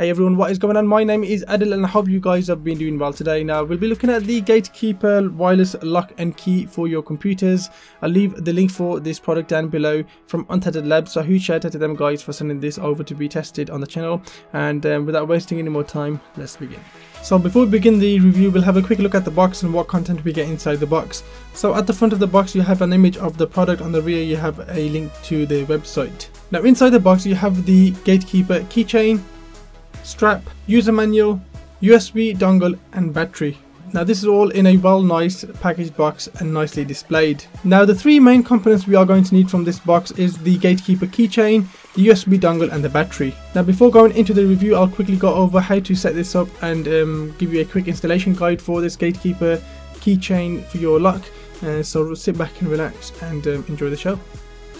Hey everyone, what is going on? My name is Adil and I hope you guys have been doing well today. Now, we'll be looking at the Gatekeeper wireless lock and key for your computers. I'll leave the link for this product down below from Untethered Labs. So huge shout out to them guys for sending this over to be tested on the channel. And um, without wasting any more time, let's begin. So before we begin the review, we'll have a quick look at the box and what content we get inside the box. So at the front of the box, you have an image of the product. On the rear, you have a link to the website. Now inside the box, you have the Gatekeeper keychain, strap, user manual, USB dongle and battery. Now this is all in a well nice packaged box and nicely displayed. Now the three main components we are going to need from this box is the Gatekeeper keychain, the USB dongle and the battery. Now before going into the review I'll quickly go over how to set this up and um, give you a quick installation guide for this Gatekeeper keychain for your luck. Uh, so sit back and relax and um, enjoy the show.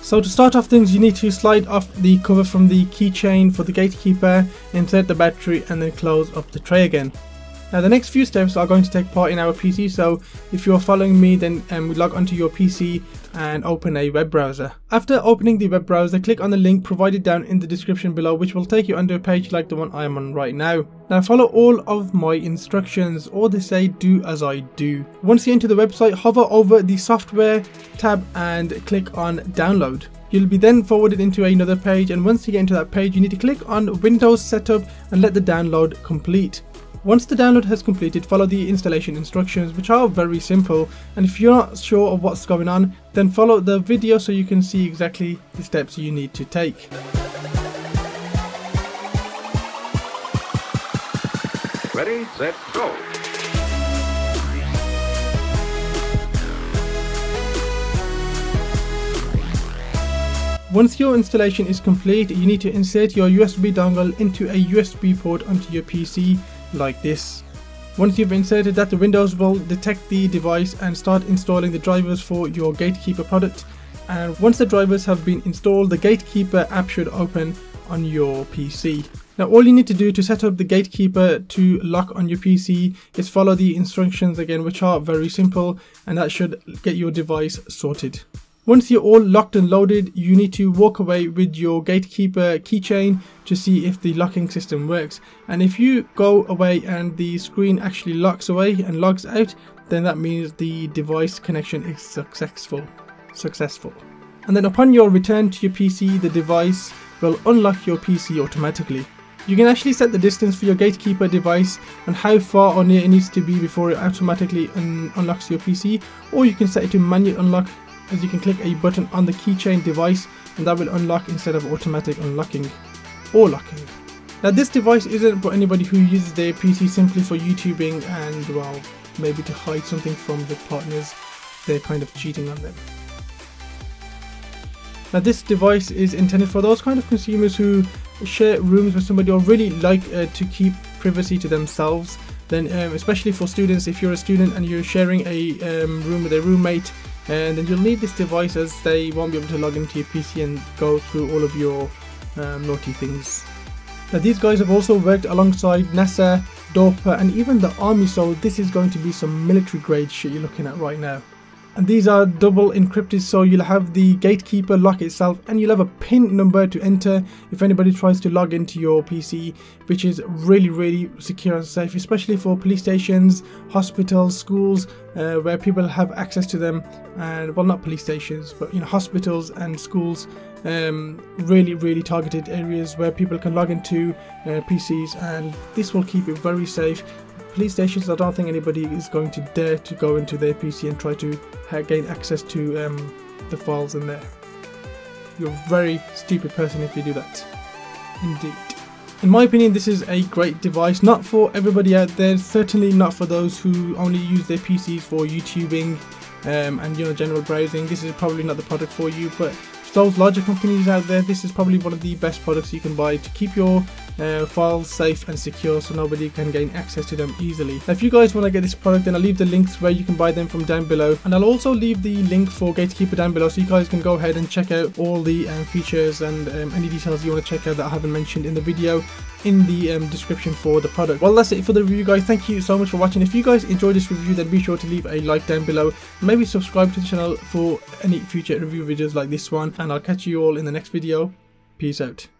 So to start off things, you need to slide off the cover from the keychain for the gatekeeper, insert the battery and then close up the tray again. Now the next few steps are going to take part in our PC, so if you're following me then um, log onto your PC and open a web browser. After opening the web browser, click on the link provided down in the description below which will take you onto a page like the one I am on right now. Now follow all of my instructions or they say do as I do. Once you enter the website, hover over the software tab and click on download. You'll be then forwarded into another page and once you get into that page you need to click on Windows Setup and let the download complete. Once the download has completed, follow the installation instructions which are very simple and if you're not sure of what's going on, then follow the video so you can see exactly the steps you need to take. Ready, set, go! Once your installation is complete, you need to insert your USB dongle into a USB port onto your PC like this. Once you've inserted that, the Windows will detect the device and start installing the drivers for your Gatekeeper product. And once the drivers have been installed, the Gatekeeper app should open on your PC. Now all you need to do to set up the Gatekeeper to lock on your PC is follow the instructions again which are very simple and that should get your device sorted. Once you're all locked and loaded, you need to walk away with your gatekeeper keychain to see if the locking system works. And if you go away and the screen actually locks away and logs out, then that means the device connection is successful. Successful. And then upon your return to your PC, the device will unlock your PC automatically. You can actually set the distance for your gatekeeper device and how far or near it needs to be before it automatically un unlocks your PC or you can set it to manual unlock as you can click a button on the keychain device and that will unlock instead of automatic unlocking or locking. Now this device isn't for anybody who uses their PC simply for YouTubing and well maybe to hide something from the partners they're kind of cheating on them. Now this device is intended for those kind of consumers who share rooms with somebody or really like uh, to keep privacy to themselves then um, especially for students if you're a student and you're sharing a um, room with a roommate and then you'll need this device as they won't be able to log into your PC and go through all of your um, naughty things. Now these guys have also worked alongside NASA, DARPA and even the army so this is going to be some military grade shit you're looking at right now and these are double encrypted so you'll have the gatekeeper lock itself and you'll have a pin number to enter if anybody tries to log into your PC which is really really secure and safe especially for police stations hospitals schools uh, where people have access to them and well not police stations but you know hospitals and schools um, really really targeted areas where people can log into uh, PCs and this will keep it very safe police stations, I don't think anybody is going to dare to go into their PC and try to gain access to um, the files in there. You're a very stupid person if you do that. Indeed. In my opinion, this is a great device, not for everybody out there, certainly not for those who only use their PCs for YouTubing um, and you know general browsing. This is probably not the product for you, but those larger companies out there, this is probably one of the best products you can buy to keep your uh, files safe and secure so nobody can gain access to them easily. Now, if you guys want to get this product then I'll leave the links where you can buy them from down below and I'll also leave the link for Gatekeeper down below so you guys can go ahead and check out all the um, features and um, any details you want to check out that I haven't mentioned in the video in the um, description for the product. Well that's it for the review guys, thank you so much for watching. If you guys enjoyed this review then be sure to leave a like down below maybe subscribe to the channel for any future review videos like this one and I'll catch you all in the next video. Peace out.